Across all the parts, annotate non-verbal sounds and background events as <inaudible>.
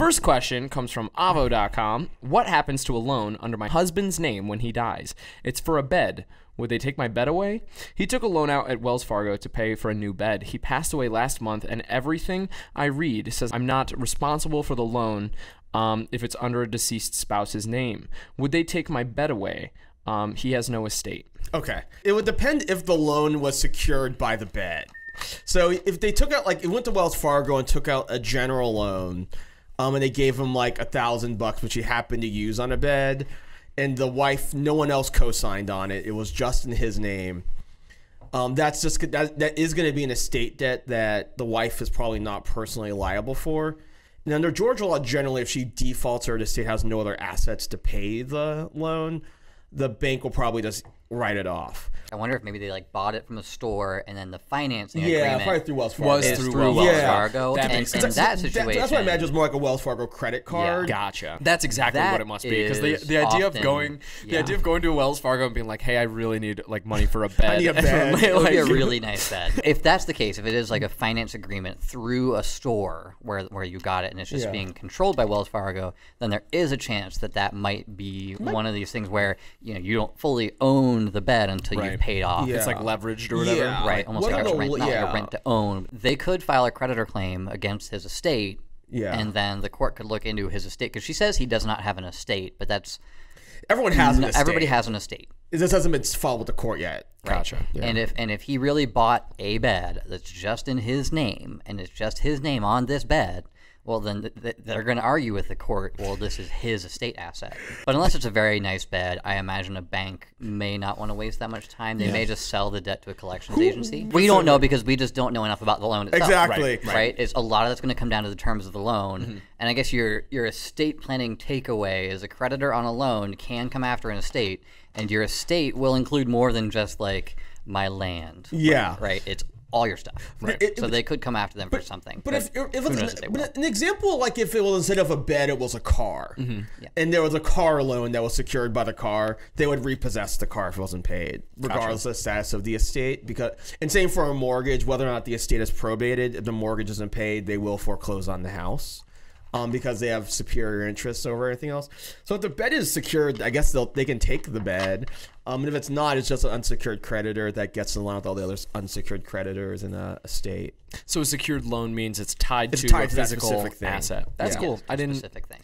First question comes from Avvo.com. What happens to a loan under my husband's name when he dies? It's for a bed. Would they take my bed away? He took a loan out at Wells Fargo to pay for a new bed. He passed away last month, and everything I read says I'm not responsible for the loan um, if it's under a deceased spouse's name. Would they take my bed away? Um, he has no estate. Okay. It would depend if the loan was secured by the bed. So if they took out like it went to Wells Fargo and took out a general loan, um, and they gave him like a thousand bucks, which he happened to use on a bed, and the wife, no one else co-signed on it. It was just in his name. Um, that's just that that is going to be an estate debt that the wife is probably not personally liable for. And under Georgia law, generally, if she defaults or the state has no other assets to pay the loan, the bank will probably just write it off. I wonder if maybe they like bought it from a store and then the financing Yeah, agreement probably through Wells Fargo. Was through through, Wells Wells Fargo. Fargo. That and makes in sense. that situation, that's what I imagine was more like a Wells Fargo credit card. Gotcha. That's exactly That what it must be. Because the, the idea of often- going, the yeah. idea of going to a Wells Fargo and being like, "Hey, I really need like money for a <laughs> bed." need a <laughs> bed. <laughs> It would be a really nice bed. If that's the case, if it is like a finance agreement through a store where where you got it and it's just Yeah. being controlled by Wells Fargo, then there is a chance that that might be one of these things where you know you don't fully own the bed until Right. you've paid off. Yeah. It's like leveraged or whatever. Yeah. Right, almost What like a about a- rent, not like a rent to own. They could file a creditor claim against his estate, Yeah. and then the court could look into his estate because she says he does not have an estate, but that's Everyone has an estate. everybody has an estate. This hasn't been filed with the court yet. Gotcha. And if and if he really bought a bed that's just in his name and it's just his name on this bed, well then th- th- they're going to argue with the court. Well, this is his estate asset. But unless it's a very nice bed, I imagine a bank may not want to waste that much time. They may just sell the debt to a collections agency. We don't know because we just don't know enough about the loan itself. Exactly. Right, Right. It's a lot of that's going to come down to the terms of the loan. Mm-hmm. And I guess your your estate planning takeaway is a creditor on a loan can come after an estate, and your estate will include more than just like my land. Yeah. Right. It's all your stuff. Right. It- so it- they could come after them for something. But if, if it's knows if they an, but an example, like if it was instead of a bed, it was a car, Mm-hmm. and there was a car loan that was secured by the car, they would repossess the car if it wasn't paid, regardless of the status of the estate. Because and same for a mortgage, whether or not the estate is probated, if the mortgage isn't paid, they will foreclose on the house. Um, because they have superior interests over everything else. So if the bed is secured, I guess they'll they can take the bed. Um, and if it's not, it's just an unsecured creditor that gets along with all the other unsecured creditors in a estate. So a secured loan means it's tied It's to tied a to that physical specific thing. asset. That's Yeah. cool. I didn't. specific thing.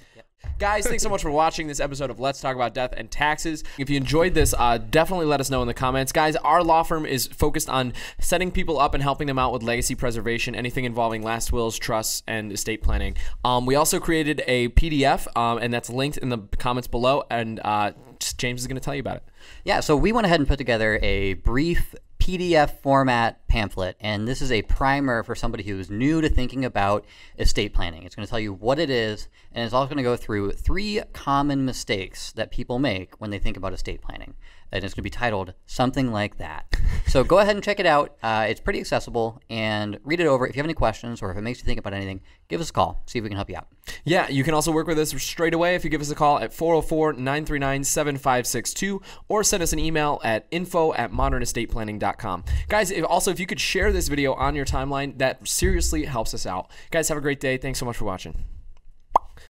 Guys, thanks so much for watching this episode of Let's Talk About Death and Taxes. If you enjoyed this, uh, definitely let us know in the comments. Guys, our law firm is focused on setting people up and helping them out with legacy preservation, anything involving last wills, trusts, and estate planning. Um, we also created a PDF, um, and that's linked in the comments below, and uh, James is going to tell you about it. Yeah, so we went ahead and put together a brief PDF format pamphlet, and this is a primer for somebody who's new to thinking about estate planning. It's going to tell you what it is, and it's also going to go through three common mistakes that people make when they think about estate planning. And it's going to be titled something like that. so go ahead and check it out. Uh, it's pretty accessible, and read it over. If you have any questions or if it makes you think about anything, give us a call. See if we can help you out. Yeah, you can also work with us straight away if you give us a call at 404 939 7562 or send us an email at info at modernestateplanning.com. Guys, if, also, if you could share this video on your timeline, that seriously helps us out. Guys, have a great day. Thanks so much for watching.